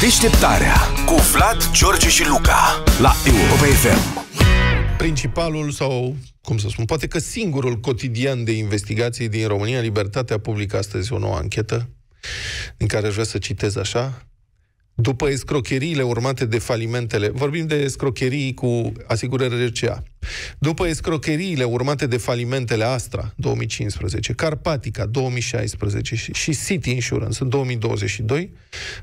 Deșteptarea cu Vlad, George și Luca la Europa FM. Principalul sau, cum să spun, poate că singurul cotidian de investigații din România, Libertatea publică astăzi o nouă anchetă, din care aș vrea să citez așa, după escrocheriile urmate de falimentele, vorbim de escrocherii cu asigurări RCA, după escrocheriile urmate de falimentele Astra 2015, Carpatica 2016 și City Insurance în 2022,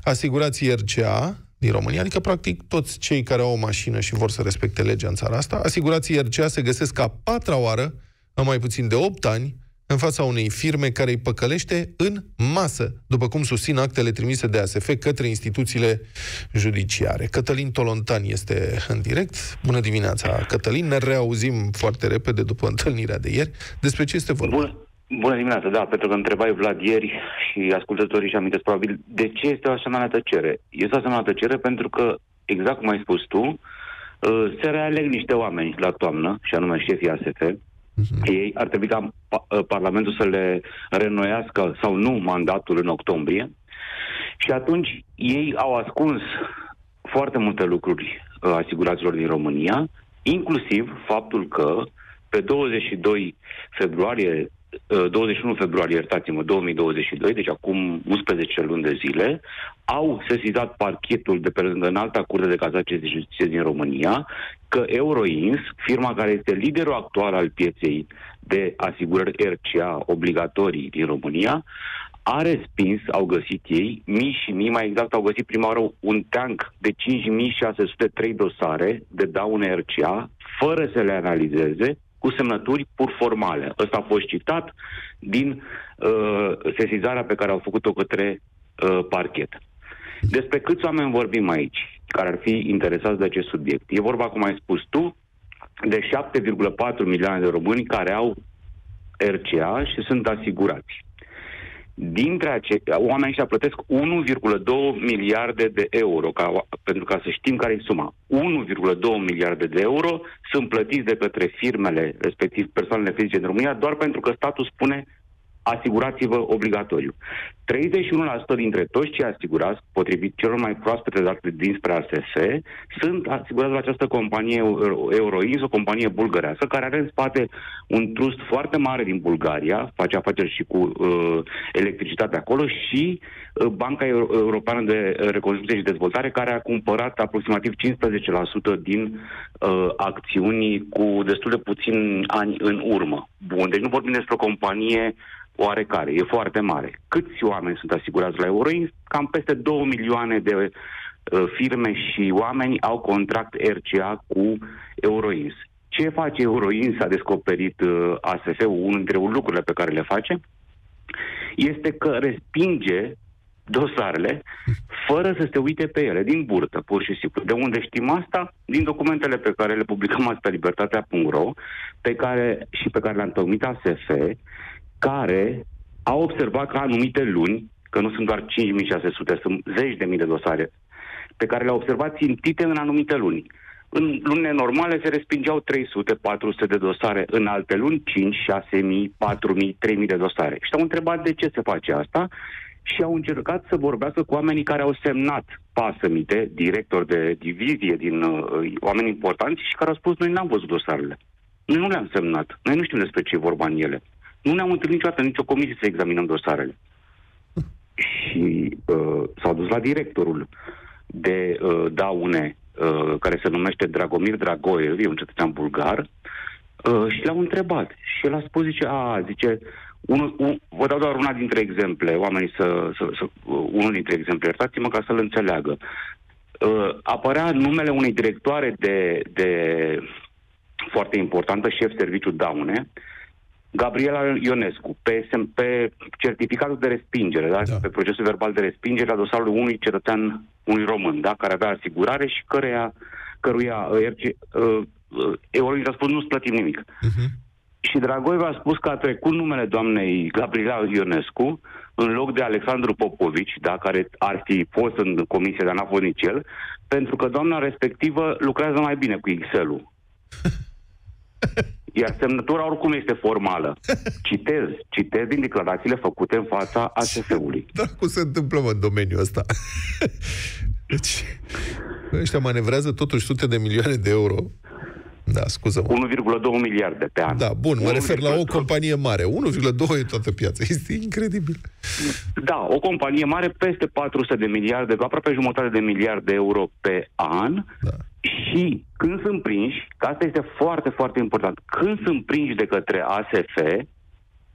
asigurații RCA din România, adică practic toți cei care au o mașină și vor să respecte legea în țara asta, asigurații RCA se găsesc a patra oară, în mai puțin de 8 ani, în fața unei firme care îi păcălește în masă, după cum susțin actele trimise de ASF către instituțiile judiciare. Cătălin Tolontan este în direct. Bună dimineața, Cătălin. Ne reauzim foarte repede după întâlnirea de ieri. Despre ce este vorba? Bună, bună dimineața, da, pentru că întrebai Vlad ieri și ascultătorii și amintesc probabil de ce este o asemenea tăcere. Este o asemenea tăcere pentru că, exact cum ai spus tu, uh, se realeg niște oameni la toamnă, și anume șefii ASF, Uh-huh. Ei ar trebui ca uh, Parlamentul să le renoiască sau nu mandatul în octombrie. Și atunci ei au ascuns foarte multe lucruri uh, asiguraților din România, inclusiv faptul că pe 22 februarie 21 uh, februarie, iertați-mă, 2022, deci acum 11 luni de zile, au sesizat parchetul de pe înalta curte de casație de justiție din România că Euroins, firma care este liderul actual al pieței de asigurări RCA obligatorii din România, a respins, au găsit ei, mii și mii, mai exact au găsit prima oară un tank de 5603 dosare de daune RCA, fără să le analizeze, cu semnături pur formale. Ăsta a fost citat din uh, sesizarea pe care au făcut-o către uh, parchet. Despre câți oameni vorbim aici care ar fi interesați de acest subiect? E vorba, cum ai spus tu, de 7,4 milioane de români care au RCA și sunt asigurați. Dintre acei oameni ăștia plătesc 1,2 miliarde de euro, ca, pentru ca să știm care e suma. 1,2 miliarde de euro sunt plătiți de către firmele, respectiv persoanele fizice din România, doar pentru că statul spune asigurați-vă obligatoriu. 31% dintre toți cei asigurați, potrivit celor mai proaspete date dinspre ASF, sunt asigurați la această companie Euroins, o companie bulgărească, care are în spate un trust foarte mare din Bulgaria, face afaceri și cu uh, electricitate acolo, și uh, Banca Europeană de Reconstrucție și Dezvoltare, care a cumpărat aproximativ 15% din uh, acțiuni cu destul de puțin ani în urmă. Bun, deci nu vorbim despre o companie oarecare, e foarte mare. Câți oameni sunt asigurați la Euroins? Cam peste 2 milioane de uh, firme și oameni au contract RCA cu Euroins. Ce face Euroins, a descoperit uh, ASF-ul, unul dintre lucrurile pe care le face, este că respinge dosarele fără să se uite pe ele, din burtă, pur și simplu. De unde știm asta? Din documentele pe care le publicăm asta pe libertatea.ro pe care, și pe care le-a întocmit ASF care au observat că anumite luni, că nu sunt doar 5600, sunt zeci de mii de dosare, pe care le-au observat țintite în anumite luni. În lunile normale se respingeau 300-400 de dosare, în alte luni 5, 6 mii, 4 mii, 3 mii de dosare. Și au întrebat de ce se face asta și au încercat să vorbească cu oamenii care au semnat pasămite, director de divizie din uh, oameni importanți și care au spus noi n-am văzut dosarele. Noi nu le-am semnat. Noi nu știm despre ce e vorba în ele. Nu ne-am întâlnit niciodată nicio comisie să examinăm dosarele. Și uh, s-au dus la directorul de uh, daune, uh, care se numește Dragomir Dragoev, e un cetățean bulgar, uh, și l-au întrebat. Și el a spus, zice, a, zice, un, un, vă dau doar una dintre exemple, oamenii să, să, să uh, unul dintre exemple, iertați-mă ca să-l înțeleagă. Uh, apărea numele unei directoare de, de foarte importantă, șef serviciu daune, Gabriela Ionescu, pe, pe certificatul de respingere, da? da? pe procesul verbal de respingere a dosarului unui cetățean, unui român, da? care avea asigurare și căreia, căruia uh, uh, uh, a spus nu-ți plătim nimic. Uh-huh. Și Dragoiva a spus că a trecut numele doamnei Gabriela Ionescu în loc de Alexandru Popovici, da, care ar fi fost în comisie, dar n-a fost nici el, pentru că doamna respectivă lucrează mai bine cu Excel-ul. Iar semnătura oricum este formală. Citez, citez din declarațiile făcute în fața ASF-ului. Da, cum se întâmplă mă, în domeniul ăsta? Deci, ăștia manevrează totuși sute de milioane de euro da, scuză 1,2 miliarde pe an. Da, bun, mă refer la o companie mare. 1,2 e toată piața. Este incredibil. Da, o companie mare peste 400 de miliarde, aproape jumătate de miliarde de euro pe an. Da. Și când sunt prinși, că asta este foarte, foarte important, când sunt prinși de către ASF,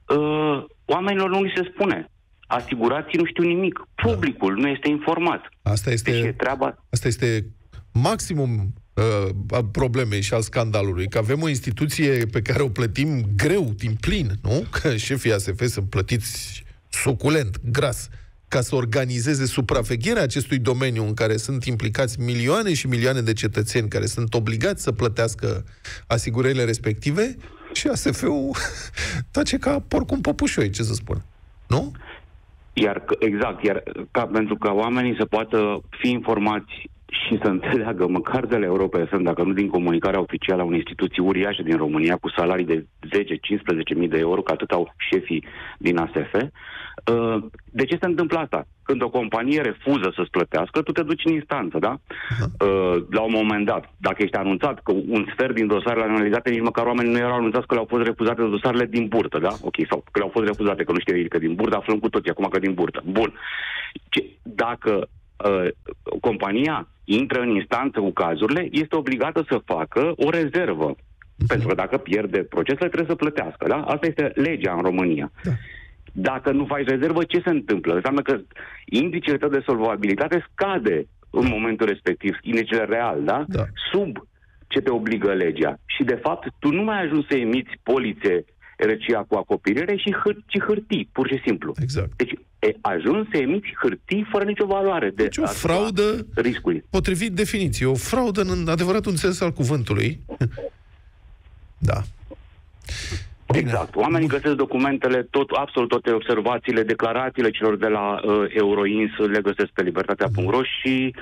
uh, oamenilor nu li se spune. Asigurații nu știu nimic. Da. Publicul da. nu este informat. Asta este, deci treaba... asta este maximum uh, problemei și al scandalului, că avem o instituție pe care o plătim greu, din plin, nu? Că șefii ASF sunt plătiți suculent, gras, ca să organizeze supravegherea acestui domeniu în care sunt implicați milioane și milioane de cetățeni care sunt obligați să plătească asigurările respective și ASF-ul tace ca porcum popușoi, ce să spun. Nu? Iar, exact, iar ca, pentru ca oamenii să poată fi informați și să înțeleagă măcar de la Europa FM, dacă nu din comunicarea oficială a unei instituții uriașe din România, cu salarii de 10-15 mii de euro, că atât au șefii din ASF, uh, de ce se întâmplă asta? Când o companie refuză să-ți plătească, tu te duci în instanță, da? Uh-huh. La un moment dat, dacă ești anunțat că un sfert din dosarele analizate, nici măcar oamenii nu erau anunțați că le-au fost refuzate dosarele din burtă, da? Ok, sau că le-au fost refuzate, că nu știe că din burtă, aflăm cu toții acum că din burtă. Bun. Ce, dacă uh, compania intră în instanță cu cazurile, este obligată să facă o rezervă. Uh-huh. Pentru că dacă pierde procesele, trebuie să plătească. Da? Asta este legea în România. Da. Dacă nu faci rezervă, ce se întâmplă? Înseamnă că indicele tău de solvabilitate scade în momentul respectiv, indicele real, da? da? Sub ce te obligă legea. Și, de fapt, tu nu mai ajungi să emiți polițe RCA cu acoperire și hâr- ci hârtii, pur și simplu. Exact. Deci e, ajuns să emiți hârtii fără nicio valoare. De deci o fraudă, riscului. potrivit definiției, o fraudă în adevăratul înțeles al cuvântului. da. Bine. Exact. Oamenii găsesc documentele, tot, absolut toate observațiile, declarațiile celor de la uh, Euroins le găsesc pe libertatea.ro și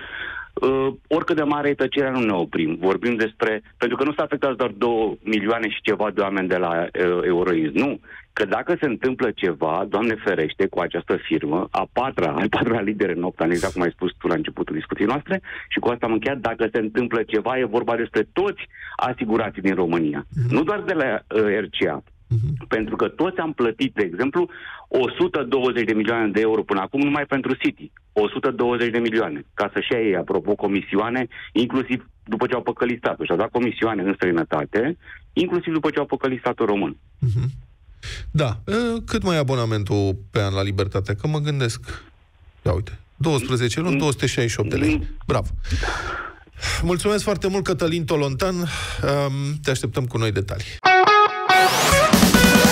uh, oricât de mare e tăcerea, nu ne oprim. Vorbim despre... Pentru că nu s-a afectat doar 2 milioane și ceva de oameni de la uh, Euroins. Nu. Că dacă se întâmplă ceva, Doamne ferește, cu această firmă, a patra, al patra lider în opt ani, exact cum ai spus tu la începutul discuției noastre, și cu asta am încheiat, dacă se întâmplă ceva, e vorba despre toți asigurații din România. Mm-hmm. Nu doar de la uh, RCA, Uh-huh. Pentru că toți am plătit, de exemplu, 120 de milioane de euro până acum numai pentru City. 120 de milioane. Ca să-și ia ei, apropo, comisioane, inclusiv după ce au păcălit statul. Și au dat comisioane în străinătate, inclusiv după ce au păcălit statul român. Uh-huh. Da. Cât mai e abonamentul pe an la Libertate? Că mă gândesc... Ia uite. 12 luni, 268 de lei. Bravo. Mulțumesc foarte mult, Cătălin Tolontan. Te așteptăm cu noi detalii.